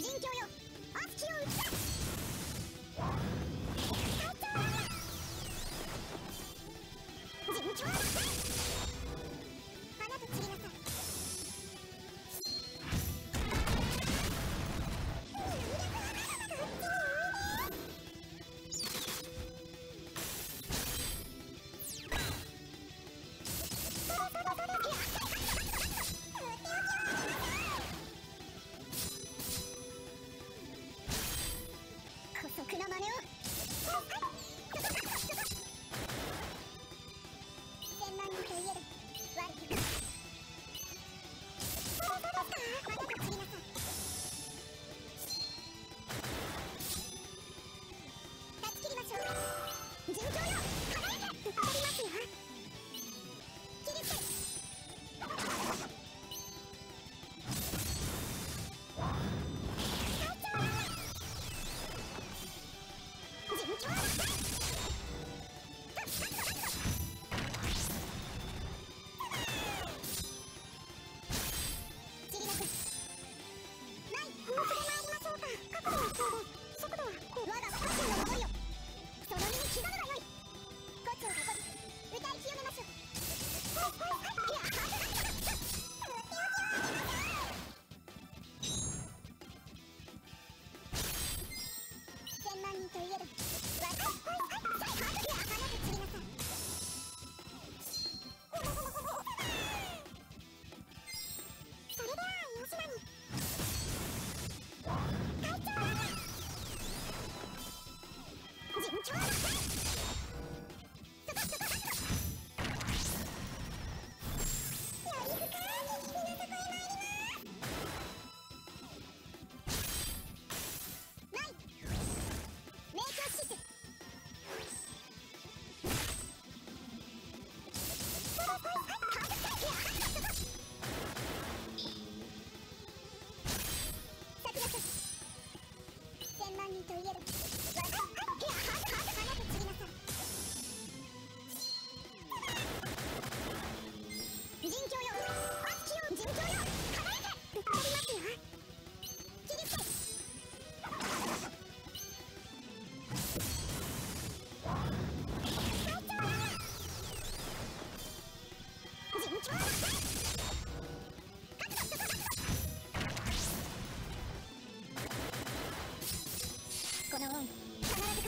婦人教よ。悪鬼を打ち出す Let's go! ことは我が家の守りよその身に刻むがよい。こっちがごと歌い清めましょう。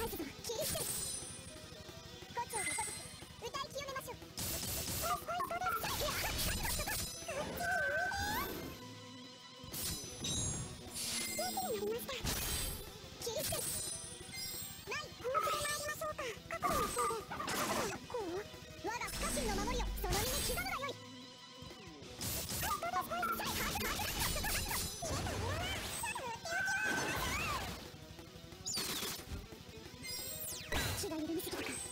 解決は切り捨歌い清めましょうい家臣の守りをそに刻むがよが緩みすぎたか。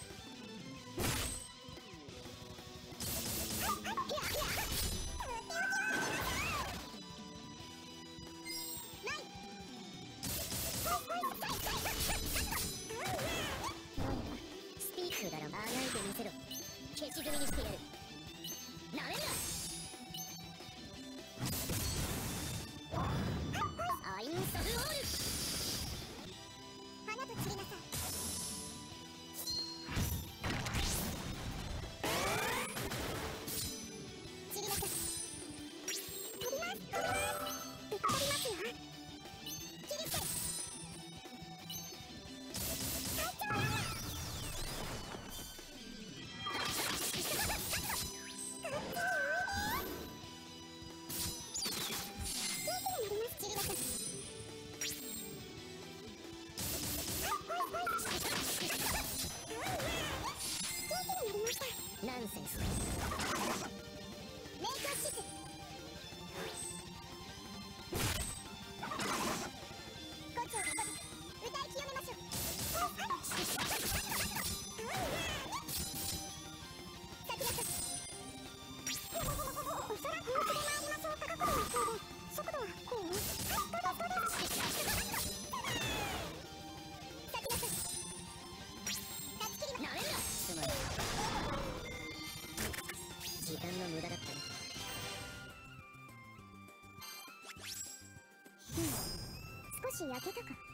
少し焼けたか